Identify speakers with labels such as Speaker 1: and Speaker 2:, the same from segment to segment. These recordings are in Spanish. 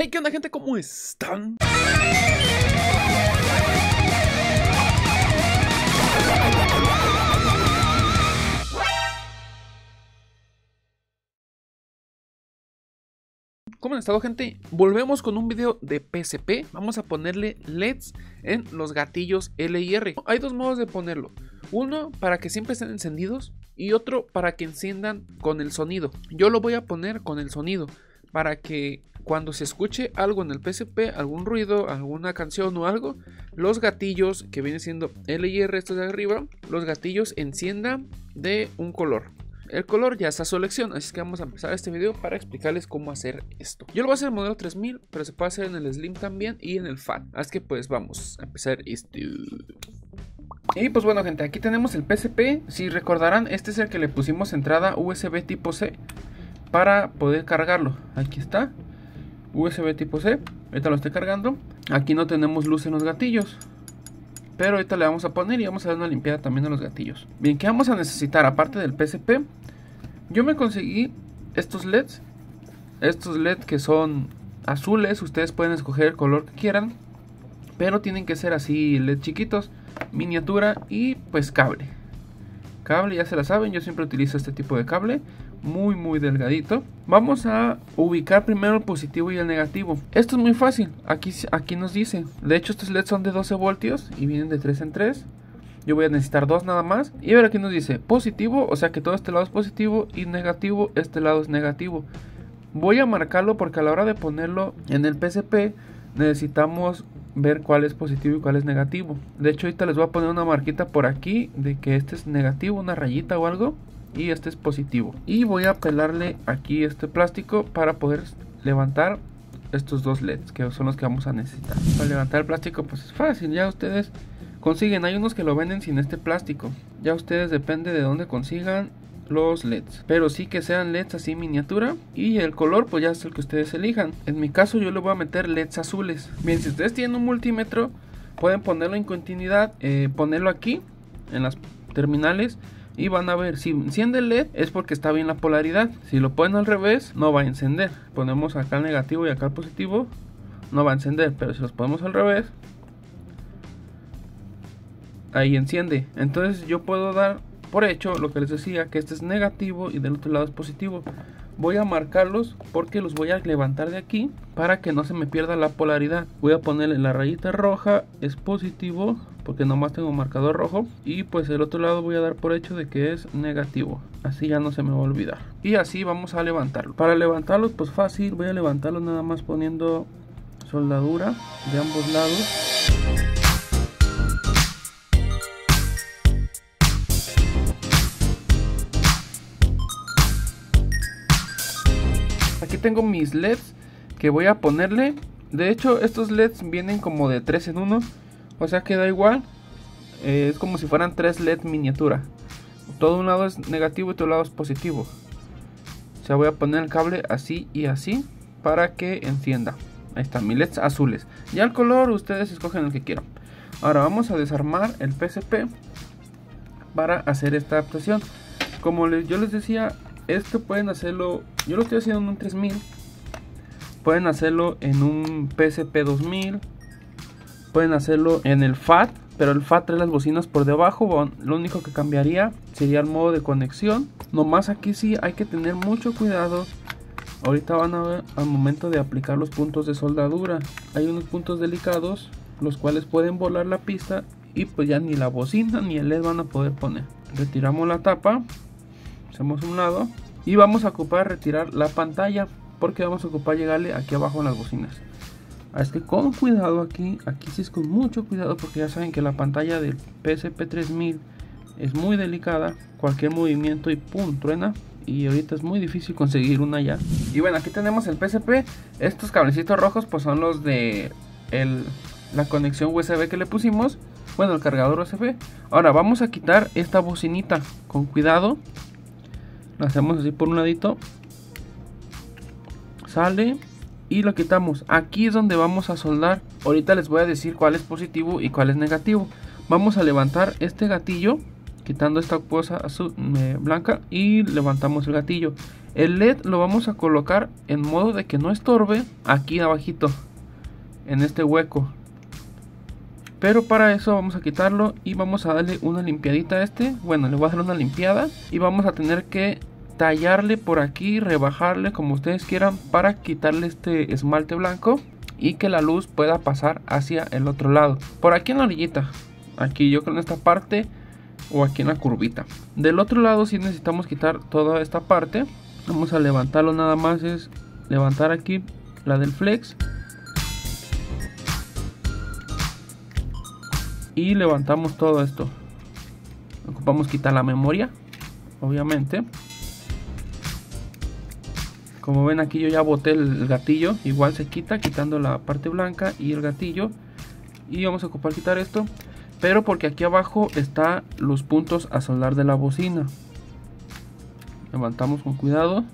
Speaker 1: Hey, ¿qué onda gente? ¿Cómo están? ¿Cómo han estado gente? Volvemos con un video de PSP Vamos a ponerle LEDs en los gatillos L y R Hay dos modos de ponerlo Uno para que siempre estén encendidos Y otro para que enciendan con el sonido Yo lo voy a poner con el sonido Para que cuando se escuche algo en el PSP, algún ruido, alguna canción o algo, los gatillos que viene siendo L y R, estos de arriba, los gatillos enciendan de un color. El color ya está a su elección, así que vamos a empezar este video para explicarles cómo hacer esto. Yo lo voy a hacer en el modelo 3000, pero se puede hacer en el Slim también y en el Fat. Así que pues vamos a empezar esto. Y pues bueno gente, aquí tenemos el PSP. Si recordarán, este es el que le pusimos entrada USB tipo C para poder cargarlo. Aquí está. USB tipo C. Ahorita lo estoy cargando. Aquí no tenemos luz en los gatillos. Pero ahorita le vamos a poner y vamos a dar una limpiada también a los gatillos. Bien, ¿qué vamos a necesitar? Aparte del PSP. Yo me conseguí estos LEDs. Estos LEDs que son azules. Ustedes pueden escoger el color que quieran. Pero tienen que ser así LED chiquitos. Miniatura y pues cable. Cable, ya se la saben. Yo siempre utilizo este tipo de cable muy muy delgadito. Vamos a ubicar primero el positivo y el negativo. Esto es muy fácil. Aquí, aquí nos dice. De hecho estos LEDs son de 12 voltios y vienen de 3 en 3. Yo voy a necesitar dos nada más. Y ver aquí nos dice positivo, o sea que todo este lado es positivo y negativo, este lado es negativo. Voy a marcarlo porque a la hora de ponerlo en el PSP necesitamos ver cuál es positivo y cuál es negativo. De hecho ahorita les voy a poner una marquita por aquí de que este es negativo, una rayita o algo y este es positivo. Y voy a pelarle aquí este plástico para poder levantar estos dos leds que son los que vamos a necesitar. Para levantar el plástico pues es fácil. Ya ustedes consiguen. Hay unos que lo venden sin este plástico. Ya ustedes depende de dónde consigan los leds pero sí que sean leds así miniatura. Y el color pues ya es el que ustedes elijan. En mi caso yo le voy a meter leds azules. Bien si ustedes tienen un multímetro pueden ponerlo en continuidad eh, ponerlo aquí en las terminales y van a ver si enciende el LED es porque está bien la polaridad. Si lo ponen al revés no va a encender. Ponemos acá el negativo y acá el positivo no va a encender. Pero si los ponemos al revés ahí enciende. Entonces yo puedo dar por hecho lo que les decía que este es negativo y del otro lado es positivo voy a marcarlos porque los voy a levantar de aquí para que no se me pierda la polaridad. Voy a ponerle la rayita roja es positivo porque nomás tengo marcador rojo. Y pues el otro lado voy a dar por hecho de que es negativo. Así ya no se me va a olvidar. Y así vamos a levantarlo. Para levantarlos pues fácil voy a levantarlos nada más poniendo soldadura de ambos lados tengo mis leds que voy a ponerle. De hecho estos leds vienen como de 3 en 1 o sea que da igual. Eh, es como si fueran tres leds miniatura. Todo un lado es negativo y otro lado es positivo. O sea voy a poner el cable así y así para que encienda. Ahí están mis leds azules. Ya el color ustedes escogen el que quieran. Ahora vamos a desarmar el PSP para hacer esta adaptación como yo les decía esto pueden hacerlo yo lo estoy haciendo en un 3000 pueden hacerlo en un PSP 2000 pueden hacerlo en el FAT pero el FAT trae las bocinas por debajo lo único que cambiaría sería el modo de conexión nomás aquí sí hay que tener mucho cuidado ahorita van a ver al momento de aplicar los puntos de soldadura hay unos puntos delicados los cuales pueden volar la pista y pues ya ni la bocina ni el LED van a poder poner. Retiramos la tapa hacemos un lado y vamos a ocupar retirar la pantalla porque vamos a ocupar llegarle aquí abajo en las bocinas Así que con cuidado aquí, aquí sí es con mucho cuidado porque ya saben que la pantalla del PSP 3000 es muy delicada, cualquier movimiento y pum, truena y ahorita es muy difícil conseguir una ya. Y bueno, aquí tenemos el PSP, estos cablecitos rojos pues son los de el, la conexión USB que le pusimos, bueno el cargador USB. Ahora vamos a quitar esta bocinita con cuidado, lo hacemos así por un ladito, sale y lo quitamos. Aquí es donde vamos a soldar. Ahorita les voy a decir cuál es positivo y cuál es negativo. Vamos a levantar este gatillo, quitando esta cosa azul, eh, blanca y levantamos el gatillo. El LED lo vamos a colocar en modo de que no estorbe aquí abajito, en este hueco. Pero para eso vamos a quitarlo y vamos a darle una limpiadita a este. Bueno, le voy a hacer una limpiada y vamos a tener que tallarle por aquí, rebajarle como ustedes quieran para quitarle este esmalte blanco y que la luz pueda pasar hacia el otro lado. Por aquí en la orillita, aquí yo creo en esta parte o aquí en la curvita. Del otro lado si necesitamos quitar toda esta parte. Vamos a levantarlo nada más es levantar aquí la del flex. Y levantamos todo esto. Ocupamos quitar la memoria, obviamente. Como ven aquí yo ya boté el gatillo, igual se quita quitando la parte blanca y el gatillo. Y vamos a ocupar quitar esto, pero porque aquí abajo está los puntos a soldar de la bocina. Levantamos con cuidado.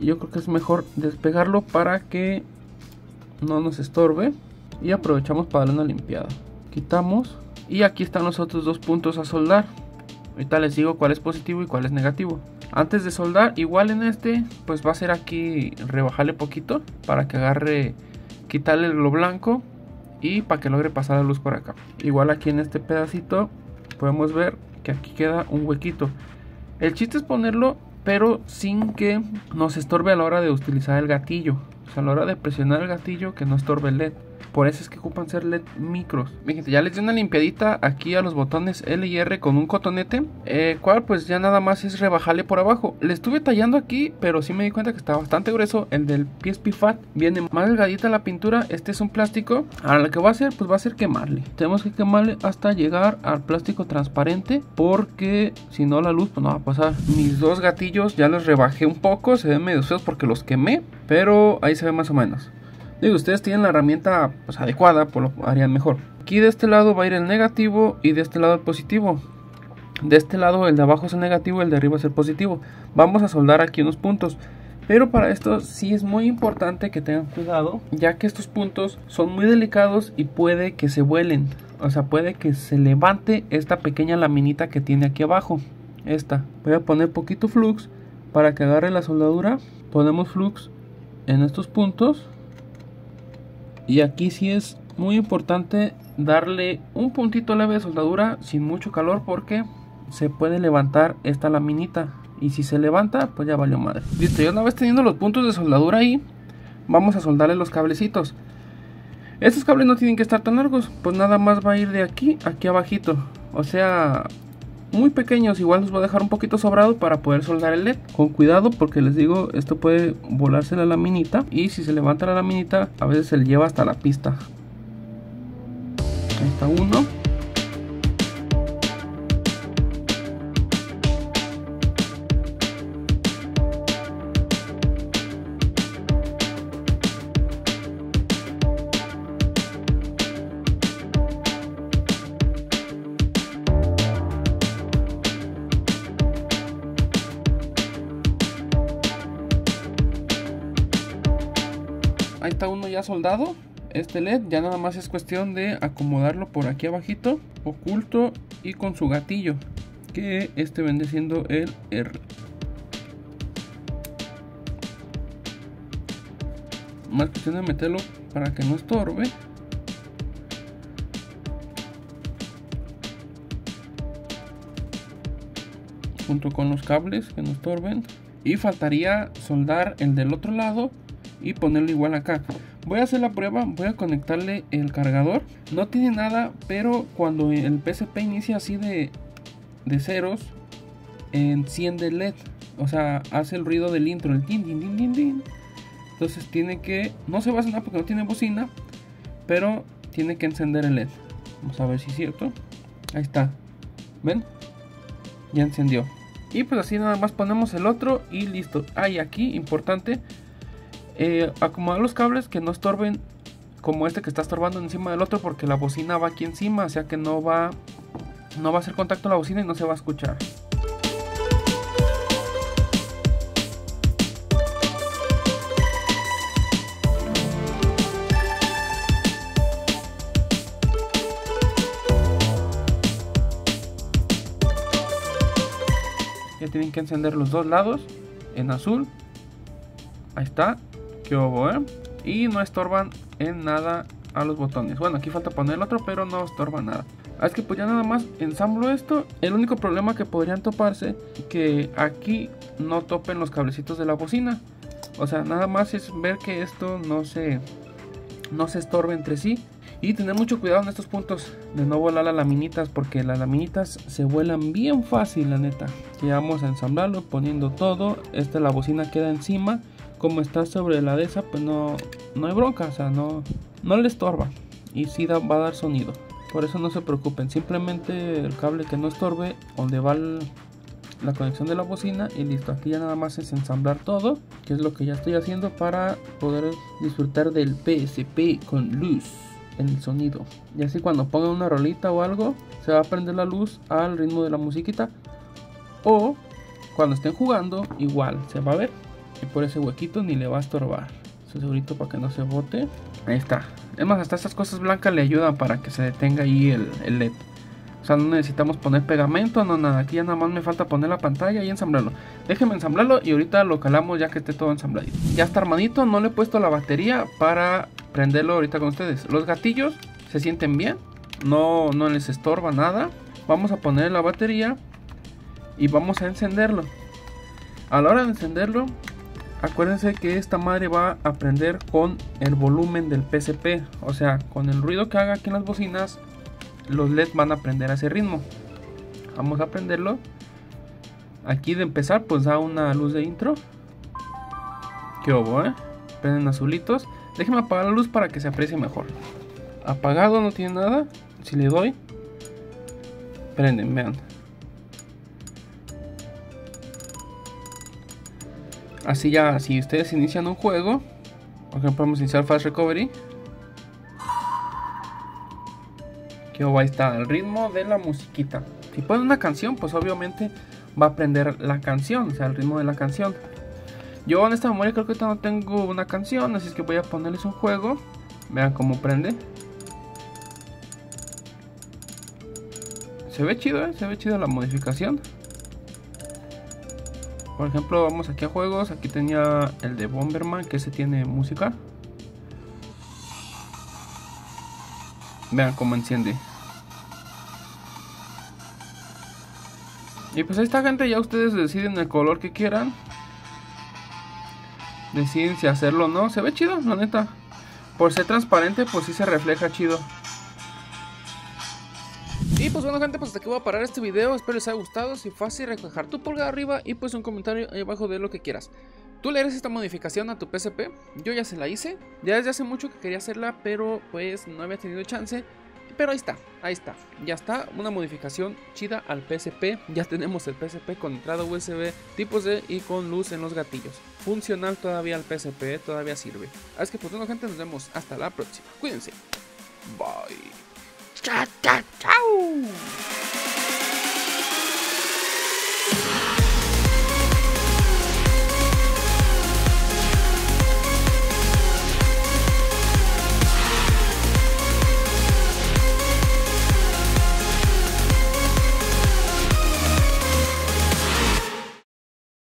Speaker 1: Yo creo que es mejor despegarlo para que no nos estorbe. Y aprovechamos para darle una limpiada. Quitamos. Y aquí están los otros dos puntos a soldar. Ahorita les digo cuál es positivo y cuál es negativo. Antes de soldar, igual en este, pues va a ser aquí rebajarle poquito para que agarre, quitarle lo blanco y para que logre pasar la luz por acá. Igual aquí en este pedacito podemos ver que aquí queda un huequito. El chiste es ponerlo, pero sin que nos estorbe a la hora de utilizar el gatillo. O sea, a la hora de presionar el gatillo que no estorbe el LED. Por eso es que ocupan ser LED micros. Fíjense, ya les di una limpiadita aquí a los botones L y R con un cotonete. Eh, cual pues ya nada más es rebajarle por abajo. Le estuve tallando aquí, pero sí me di cuenta que está bastante grueso. El del PSP Fat viene más delgadita la pintura. Este es un plástico. Ahora lo que va a hacer, pues va a ser quemarle. Tenemos que quemarle hasta llegar al plástico transparente. Porque si no la luz pues no va a pasar. Mis dos gatillos ya los rebajé un poco. Se ven medio feos porque los quemé. Pero ahí se ve más o menos. Digo, ustedes tienen la herramienta pues, adecuada, pues lo harían mejor. Aquí de este lado va a ir el negativo y de este lado el positivo. De este lado el de abajo es el negativo y el de arriba es el positivo. Vamos a soldar aquí unos puntos. Pero para esto sí es muy importante que tengan cuidado, ya que estos puntos son muy delicados y puede que se vuelen. O sea, puede que se levante esta pequeña laminita que tiene aquí abajo. Esta. Voy a poner poquito flux para que agarre la soldadura. Ponemos flux en estos puntos y aquí sí es muy importante darle un puntito leve de soldadura sin mucho calor porque se puede levantar esta laminita. Y si se levanta, pues ya valió madre. Listo, ya una vez teniendo los puntos de soldadura ahí, vamos a soldarle los cablecitos. Estos cables no tienen que estar tan largos, pues nada más va a ir de aquí aquí abajito. O sea, muy pequeños, igual los voy a dejar un poquito sobrado para poder soldar el LED. Con cuidado porque les digo, esto puede volarse la laminita y si se levanta la laminita a veces se le lleva hasta la pista. Ahí está uno. Está uno ya soldado. Este LED ya nada más es cuestión de acomodarlo por aquí abajito, oculto y con su gatillo, que este vende siendo el R. Más cuestión de meterlo para que no estorbe. Junto con los cables que no estorben. Y faltaría soldar el del otro lado y ponerlo igual acá. Voy a hacer la prueba, voy a conectarle el cargador. No tiene nada, pero cuando el PSP inicia así de, de ceros, enciende el LED. O sea, hace el ruido del intro, el din, din, din, din, din. Entonces tiene que, no se va a sonar porque no tiene bocina, pero tiene que encender el LED. Vamos a ver si es cierto. Ahí está. ¿Ven? Ya encendió. Y pues así nada más ponemos el otro y listo. Hay aquí, importante, eh, acomodar los cables que no estorben como este que está estorbando encima del otro porque la bocina va aquí encima, o sea que no va no va a hacer contacto la bocina y no se va a escuchar. Ya tienen que encender los dos lados en azul. Ahí está. ¿Eh? Y no estorban en nada a los botones. Bueno, aquí falta poner el otro, pero no estorba nada. Es que pues ya nada más ensamblo esto. El único problema que podrían toparse que aquí no topen los cablecitos de la bocina. O sea, nada más es ver que esto no se no se estorbe entre sí y tener mucho cuidado en estos puntos de no volar las laminitas porque las laminitas se vuelan bien fácil la neta. Y vamos a ensamblarlo poniendo todo. Esta la bocina queda encima. Como está sobre la de esa pues no, no hay bronca, o sea, no, no le estorba. Y sí va a dar sonido. Por eso no se preocupen, simplemente el cable que no estorbe donde va la conexión de la bocina y listo. Aquí ya nada más es ensamblar todo, que es lo que ya estoy haciendo para poder disfrutar del PSP con luz en el sonido. Y así cuando ponga una rolita o algo, se va a prender la luz al ritmo de la musiquita. O cuando estén jugando, igual se va a ver. Y por ese huequito ni le va a estorbar. Eso segurito para que no se bote. Ahí está. Es más, hasta estas cosas blancas le ayudan para que se detenga ahí el, LED. O sea, no necesitamos poner pegamento, no nada. Aquí ya nada más me falta poner la pantalla y ensamblarlo. Déjenme ensamblarlo y ahorita lo calamos ya que esté todo ensambladito. Ya está armadito, no le he puesto la batería para prenderlo ahorita con ustedes. Los gatillos se sienten bien, no, no les estorba nada. Vamos a poner la batería y vamos a encenderlo. A la hora de encenderlo, acuérdense que esta madre va a prender con el volumen del PSP. O sea, con el ruido que haga aquí en las bocinas, los LEDs van a prender a ese ritmo. Vamos a prenderlo. Aquí de empezar, pues da una luz de intro. Que obo, eh. Prenden azulitos. Déjenme apagar la luz para que se aprecie mejor. Apagado, no tiene nada. Si le doy, prenden, vean. Así ya, si ustedes inician un juego, por ejemplo, a iniciar Fast Recovery. Que va a estar al ritmo de la musiquita. Si ponen una canción, pues obviamente va a aprender la canción, o sea, el ritmo de la canción. Yo en esta memoria creo que no tengo una canción, así es que voy a ponerles un juego. Vean cómo prende. Se ve chido, ¿eh? Se ve chido la modificación. Por ejemplo, vamos aquí a juegos. Aquí tenía el de Bomberman, que ese tiene música. Vean cómo enciende. Y pues está gente, ya ustedes deciden el color que quieran. Deciden si hacerlo o no. Se ve chido, la neta. Por ser transparente, pues sí se refleja chido. Y pues bueno gente, pues hasta aquí voy a parar este video, espero les haya gustado, si fue así, dejar tu pulgar arriba y pues un comentario ahí abajo de lo que quieras. Tú le eres esta modificación a tu PSP, yo ya se la hice, ya desde hace mucho que quería hacerla, pero pues no había tenido chance. Pero ahí está, ahí está, ya está, una modificación chida al PSP, ya tenemos el PSP con entrada USB tipo C y con luz en los gatillos. Funcional todavía al PSP, todavía sirve. Así que pues bueno gente, nos vemos hasta la próxima, cuídense, bye. Ciao.